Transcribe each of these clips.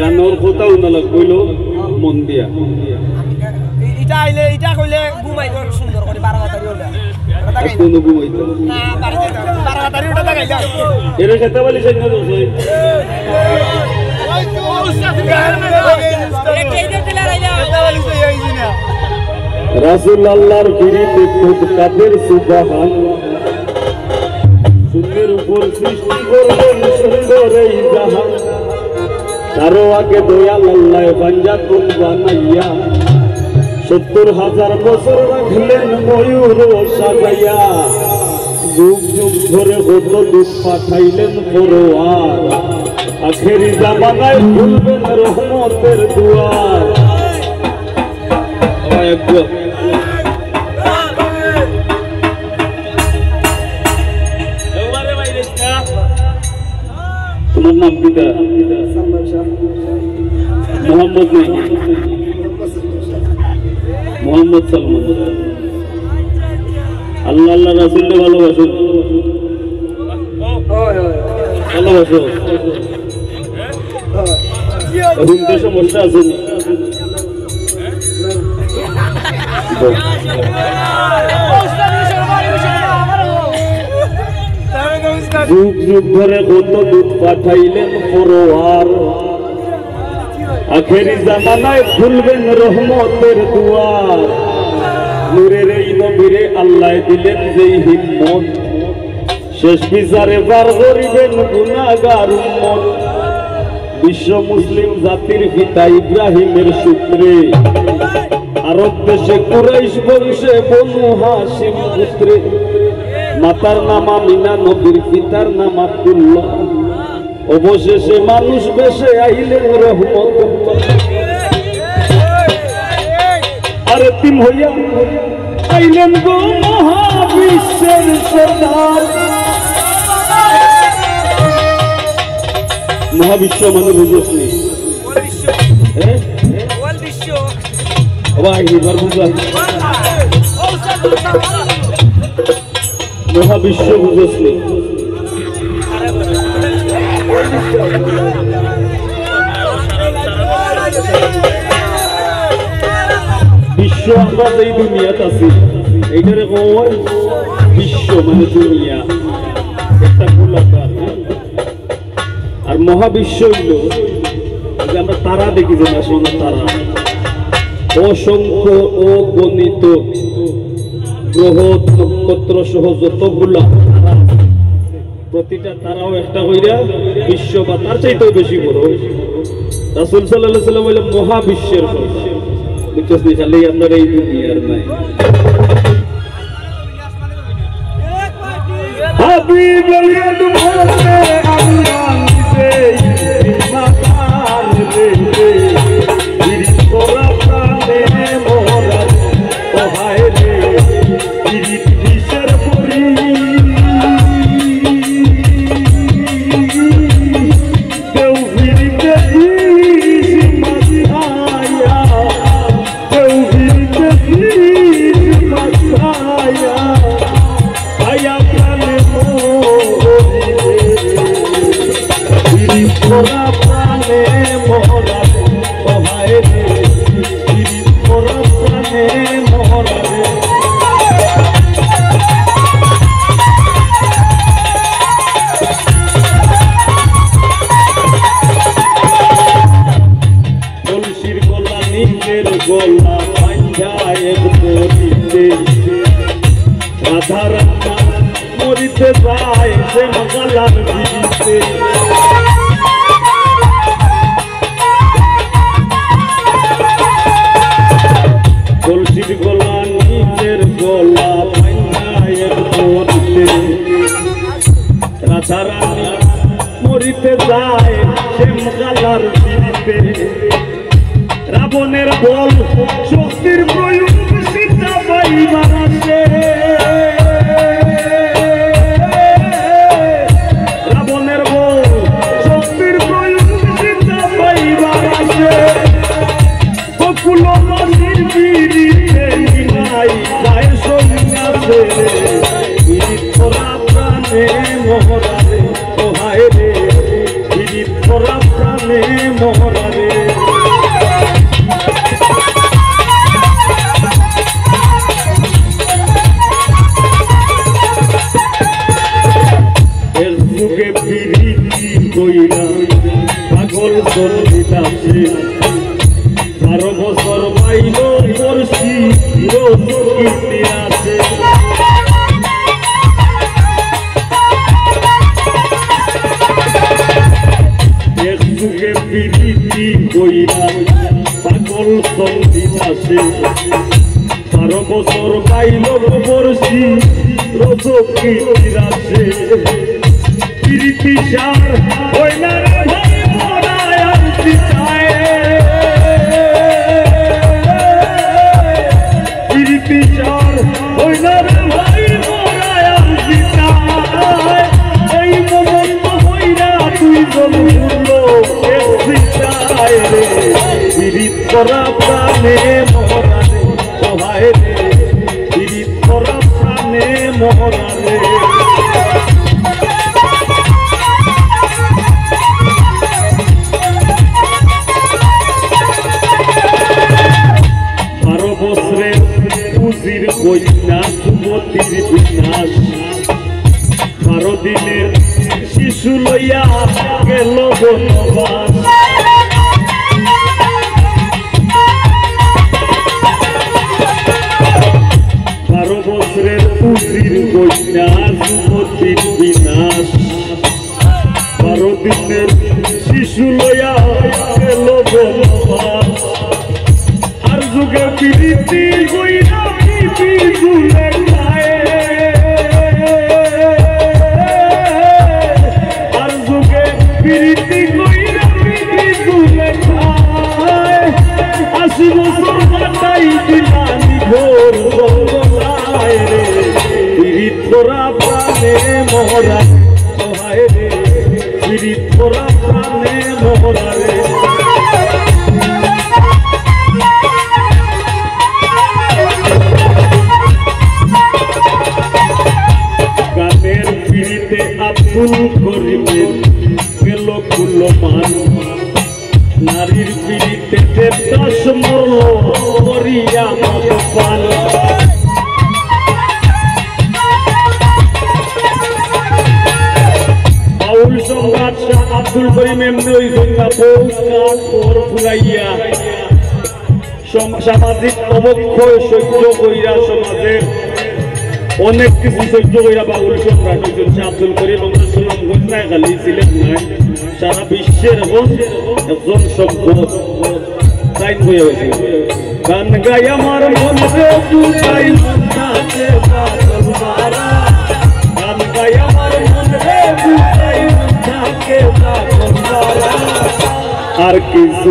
গানোর কথা উনালা কইলো মন দিয়া ইটা আইলে ইটা কইলে ঘুমাই সুন্দর করে বারো বাতারি ওটা কোনো ঘুমাইতো না বারো বাতারি ওটা দেখাই যায় এর সাথে বলি সৈন্য দোষই রাসুল খুব কাদের সুবাহান। শূন্যের উপর সৃষ্টি করলেন সুন্দর এই জাহান। তারও আগে দয়াল আল্লাহ পাঞ্জাতুন বানাইয়া সত্তর হাজার বছর রাখলেন ময়ূর সাজাইয়া। যুগ যুগ ধরে কত দুধ পাঠাইলেন পরোয়ার। আখেরি জামানায় খুলবেন রহমতের দুয়ার। তোমার নাম পিতা। মোহাম্মদ নেই। মোহাম্মদ সালমান। আল্লাহ আল্লাহ রাসুলকে ভালোবাসো। ভালোবাসো। এখন তো সমস্যা আছে। যুগ যুগ ধরে কত দুধ পাঠাইলেন পরোয়ার। আখেরি জামানায় খুলবেন রহমতের দুয়ার। নূরের এই নবীরে আল্লাহ দিলেন যেই হিম্মত। শেষ বিচারে বার করিবেন গুনাগার উম্মত। বিশ্ব মুসলিম জাতির পিতা ইব্রাহিমের সূত্রে। আরব দেশে কুরাইশ বংশে বনু হাসিম পুত্রে। মাতার নাম আমিনা নবীর পিতার নাম আব্দুল্লাহ। অবশেষে মানুষ বেশে আইলেন রহমতুল্লাহ আরে তিম হইয়া আইলেন গো মহাবিশ্বের সর্দার। মহাবিশ্ব মানে? ভাই এবার বুঝলাম মহাবিশ্ব বুঝোস বিশ্ব আমরা এই দুনিয়াতে আছি, এইটারে কয়, বিশ্ব মানে দুনিয়া। একটা গোলাকার হ্যাঁ? আর মহাবিশ্ব হইল যে আমরা তারা দেখি যে না তারা। অসংখ্য অগণিত গ্রহ নক্ষত্র সহ যতগুলা প্রতিটা তারাও একটা কইরা বিশ্ব বা তার চাইতেও বেশি বড়। রাসুল সাল্লাহ সাল্লাম হইল মহাবিশ্বের নি খালি আপনার এই দুনিয়ার নাই। হাবিব Екатерины. সুমতির বিনাশ। বারো দিনের শিশু লইয়া আব্দুল করিমের গেল কুলমান নারীর পিড়িতে দেবদাস মরল করিয়া পান। সামাজিক অবক্ষয় সহ্য কইরা সমাজের অনেক কিছু সহ্য কইরা বাউল সম্রাট হইছেন শাহ আব্দুল করিম আমরা শুনলাম গন্যায় খালি ছিলেন নাই। সারা বিশ্বের এখন একজন সম্পদ সাইন হয়ে গেছে। গান গাই আমার মন রে দুটাই মন্দাতে পাগল মারা গান গাই আমার মন রে দুটাই মন্দাতে পাগল মারা আর কিছু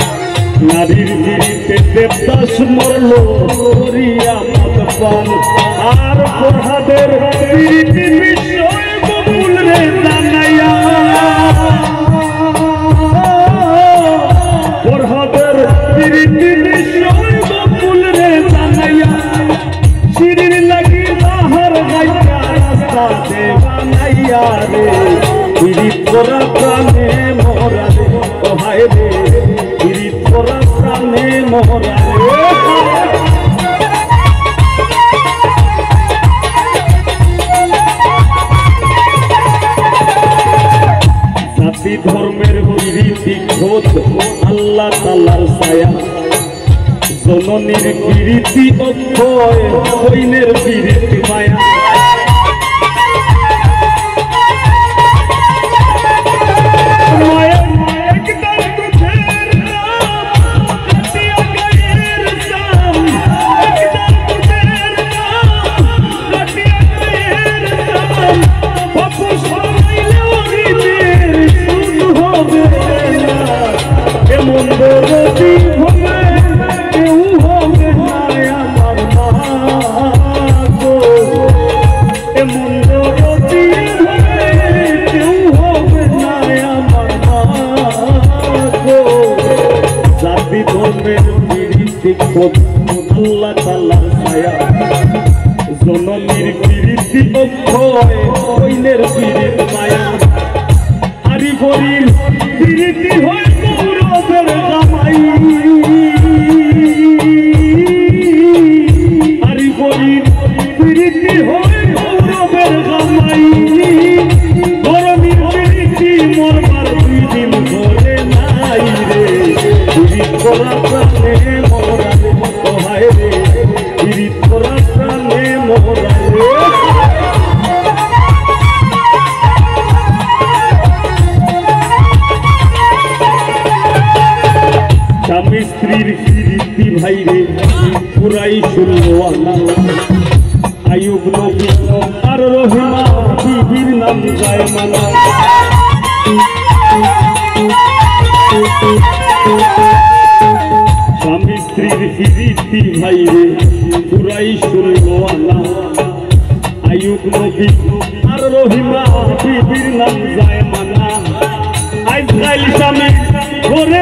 নারীর জিরিতে দেবদাস মরল করিয়া মত পান। আর প্রহাদের প্রীতি বিষয় বকুল রে জানাইয়া। প্রহাদের প্রীতি বিষয় বকুল আল্লাহ তালার ছায়া। জননীর কীর্তি অক্ষয় বইনের কীর্তি মায়া। বিরীতি খোঁজ আল্লাহ তাল্লাহ ছায়া স্বামী স্ত্রীর স্মৃতি ভাই রে পুরাই আল্লাহ আয়ুব নবী আর রহিমা, বিবির নাম যায় মানা স্বামী স্ত্রীর স্মৃতি ভাই রে পুরাই আল্লাহ আয়ুব নবী আর রহিমা, বিবির নাম যায় মানা আজরাইল স্বামী ঘরে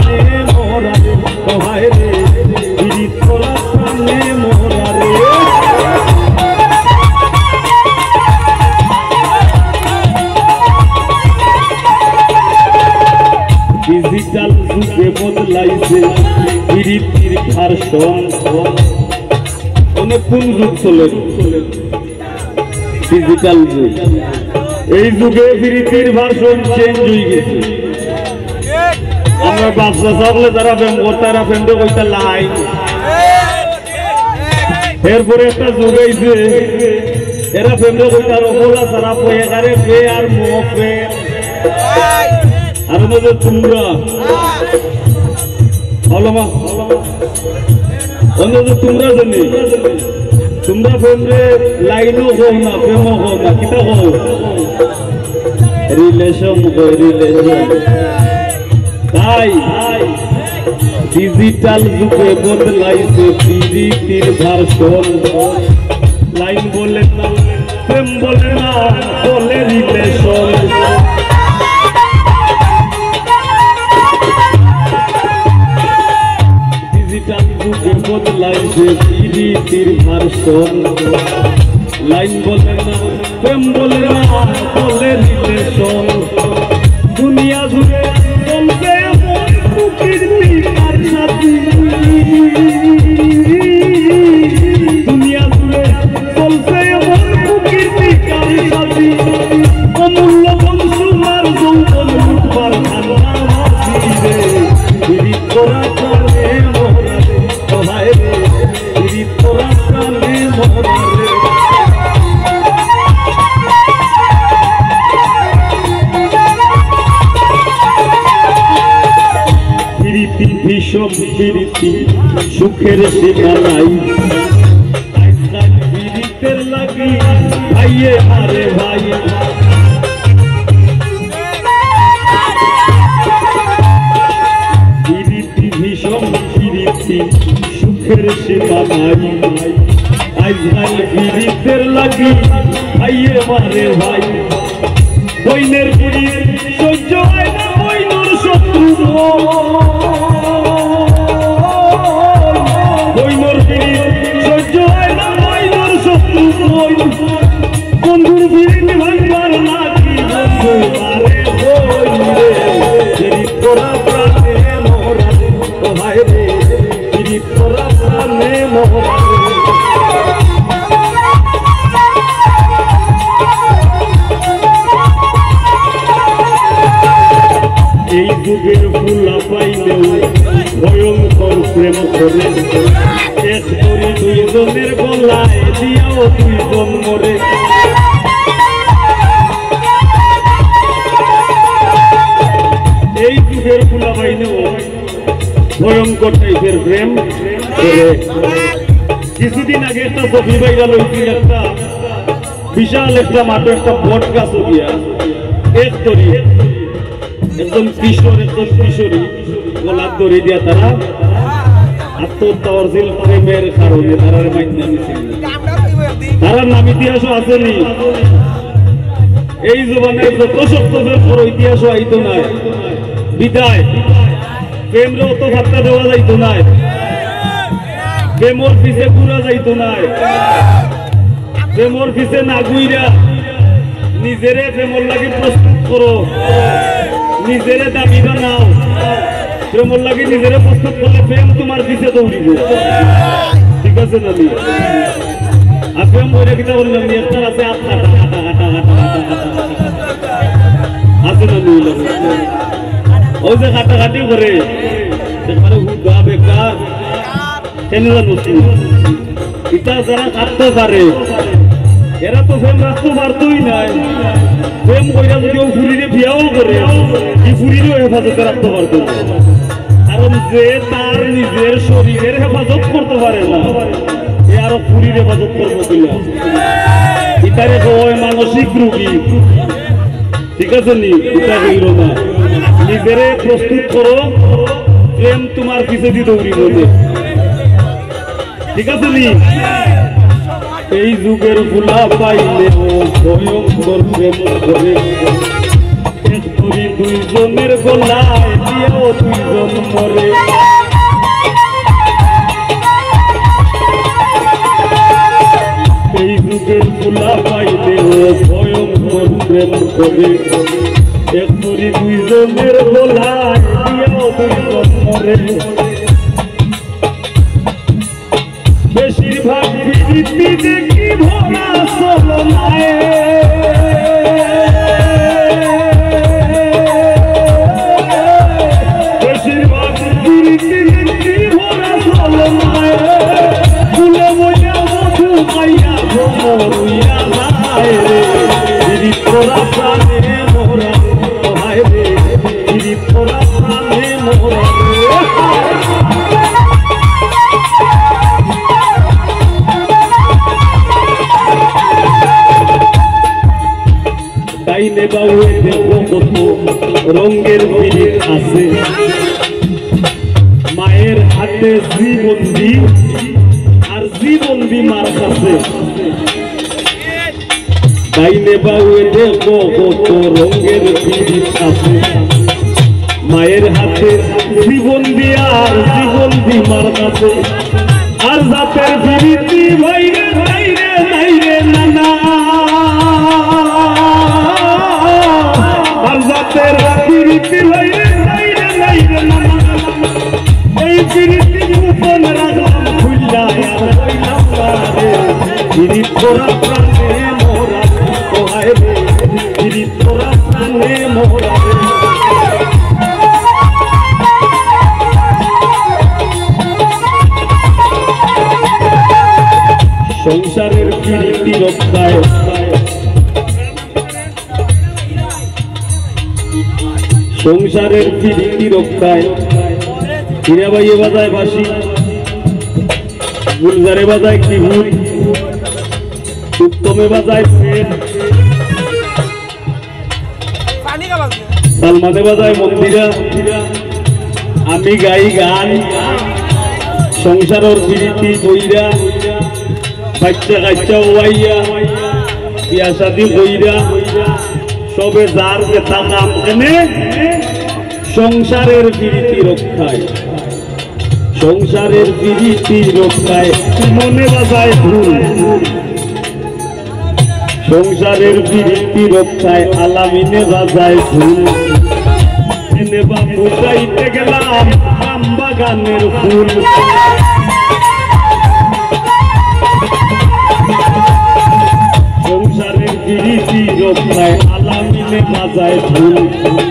ভার্সন অনেক কোন যুগ চলে। ডিজিটাল যুগ। এই যুগে বিরীতির ভার্সন চেঞ্জ হয়ে গেছে। আমরা বাচ্চা সকলে যারা প্রেম করতে, তারা তো কইতে লাই। এরপরে একটা যুগ আইছে এরা তো কইতে আর ওলা সারা পয়ে কারে পে আর মো পে আর মধ্যে তোমরা। হলমা অন্য তোমরা জানি, তোমরা প্রেমরে লাইনও হোক না, প্রেমও হোক না কিতা হোক রিলেশন রিলেশন তাই ডিজিটাল যুগে বদলাইছে প্রীতির ভার্সন লাইন বলে না, প্রেম বলে না, বলে রিলেশন যুগে বদলাইছে প্রীতির ভার্সন। লাইন বলে না প্রেম বলে না বলে রিলেশন প্রীতি সুখের সীমা নাই। আজকাল প্রীতের লাগি ভাইয়ে মারে ভাই। বইনের পুরী সহ্য হয় না বইনোর শত্রু। বইনোর পুরী সহ্য হয় না বইনোর শত্রু। বন্ধুর বিড়ি ভাঙবার নাকি বন্ধু আরে বই যুগের ফুলা পাইলেও ভয়ঙ্কর প্রেম করে। এক করে দুইজনের গলায় দিয়াও দুইজন মরে এই যুগের ফুলা পাইলেও ভয়ঙ্কর টাইপের প্রেম করে। কিছুদিন আগে একটা ছবি ভাইরাল হয়েছিল, একটা বিশাল একটা মাঠে একটা বট গাছ দিয়া এক তরি একদম কিশোর, একদম কিশোরী। গলার দড়ি দিয়া তারা আত্মহত্যা করছিল প্রেমের কারণে তারার মাইন নামিছিল তারার নাম ইতিহাসও আসেনি। এই জবানের যত সপ্তাহের পর ইতিহাসও আইতো নাই। বিদায়। প্রেমরে অত ভাত্তা দেওয়া যাইতো নাই। প্রেমর পিছে ঘুরা যাইতো নাই। প্রেমর পিছে না গুইরা নিজেরে প্রেমর লাগি প্রস্তুত করো। নিজেরে দাবি বানাও প্রেমর লাগি নিজেরে প্রস্তুত করলে প্রেম তোমার পিছে দৌড়িব ঠিক আছে নানি আর প্রেম করে কিতা বললাম একটা আছে আত্মা আছে না ওই যে কাটাকাটি করে সেখানে হুদা বেকার কেন জানো ইটা যারা কাটতে পারে এরা তো প্রেম রাখতে পারতোই নাই প্রেম কইরা যদি ফুরিরে বিয়াও করে, এই ফুরিরেও রাখতে কারণ যে তার নিজের শরীরের হেফাজত করতে পারে না, এ আরও ফুরির হেফাজত করব ইতারে কয় মানসিক রুগী। ঠিক আছে নি? কইল না। নিজেরে প্রস্তুত করো, প্রেম তোমার পিছে দিয়ে দৌড়িব যে। ঠিক আছে নি? এই যুগের ফুলা পাইলে ভয়ঙ্কর প্রেম করে। এক ধরি দুইজনের গলায় দিয়েও দুইজন মরে। এই যুগের ফুলা পাইলে ও ভয়ঙ্কর প্রেম করে। এক ধরি দুইজনের গলায় দিয়েও দুইজন মরে। কত রঙের পিড়িত আছে। মায়ের হাতে জীবন্দি আর জীবন্দি মার কাছে। ডাইনে বাউয়ে দেখো কত রঙের পিড়িত আছে। মায়ের হাতে জীবন্দি আর জীবন্দি মার কাছে। আর জাতের পিড়িতি ভাইরে আর জাতের পিড়িতি ভাইরে ভাইরে ভাইরে এই পিড়িতি গোপন রাখলাম খুললা আর রে। পিড়িত তোরা প্রাণে মোরা কোহায় রে। পিড়িত তোরা প্রাণে মোরা সংসারের কীর্তি রক্ষায় সংসারের কীর্তি রক্ষায়। হীরাবাইয়ে বাজায় বাসি গুলজারে বাজায় কিহুর উত্তমে বাজায় ফের সালমাতে বাজায় মন্দিরা, আমি গাই গান, সংসারের বিরীতি বইরা বাচ্চা কাচ্চা ওয়াইয়া, বিয়া শাদি বইরা সবে যার যেটা কাম এনে সংসারের বিরীতি রক্ষায়। সংসারের বিরীতি রক্ষায় মনে বাজায় ভুল। সংসারের বিরীতি রক্ষায় আলামিনে বাজায় বাবু চাইতে গেলাম আম বাগানের ফুল। সংসারের বিরীতি রক্ষায় আলামিনে বাজায় এনে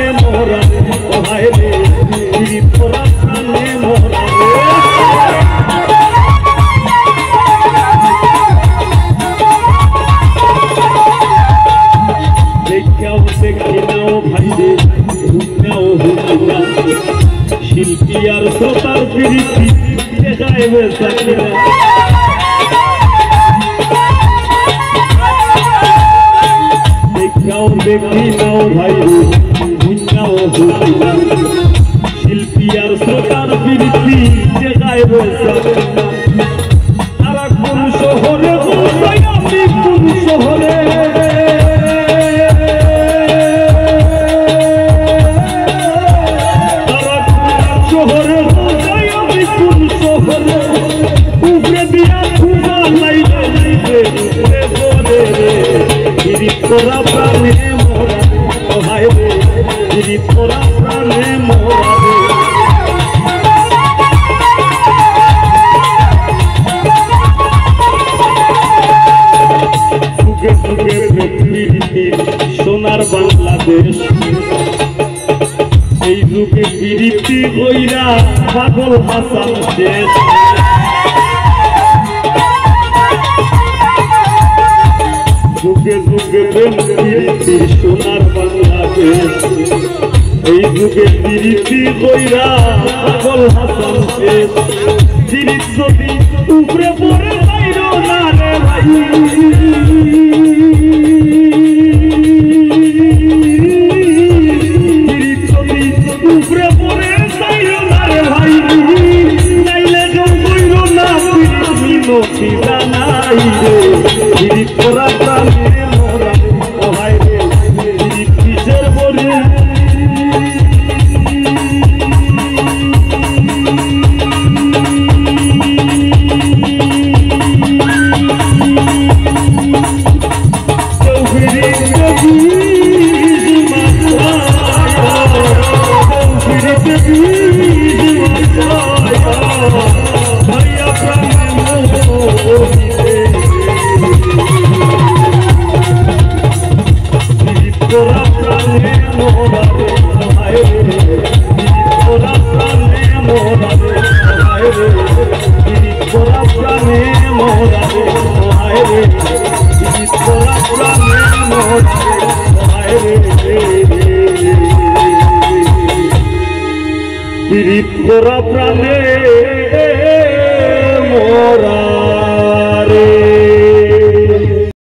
谢谢 যুগে যুগে প্রীতি সোনার বাংলাদেশ এই যুগে প্রীতি বইরা সকল হাসান উপরে পড়ে